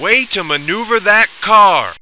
Way to maneuver that car!